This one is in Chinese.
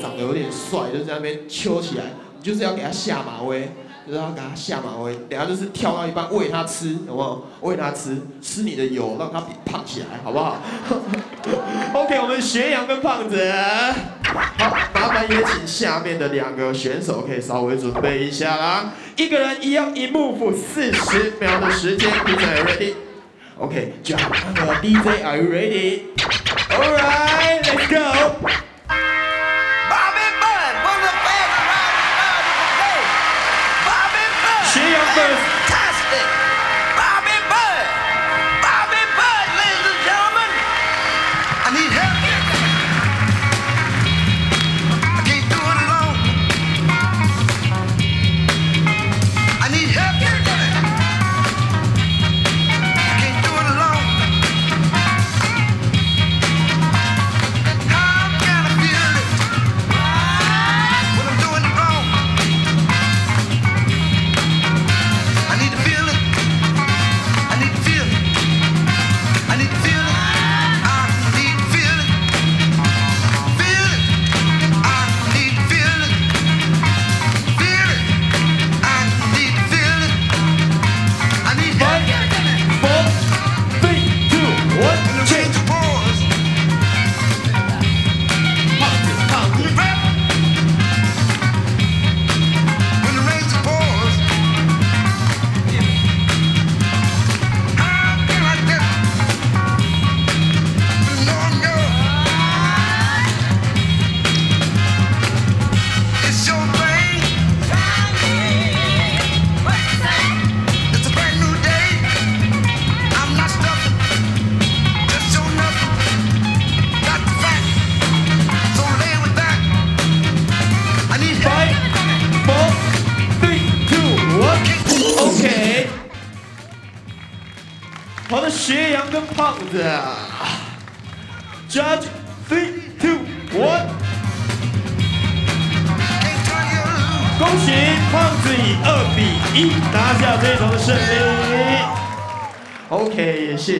长得有点帅，就在那边揪起来，你就是要给他下马威，就是要给他下马威，等下就是跳到一半喂他吃，好不好？喂他吃，吃你的油，让他胖起来，好不好？OK，我们学阳跟胖子，好，麻烦也请下面的两个选手可以稍微准备一下啦，一个人一样一 move 四十秒的时间，DJ ready？OK，就好，那个 DJ，Are you ready？All right 好的，斜阳跟胖子，Judge three two one，恭喜胖子以二比一拿下这一场的胜利。OK，谢。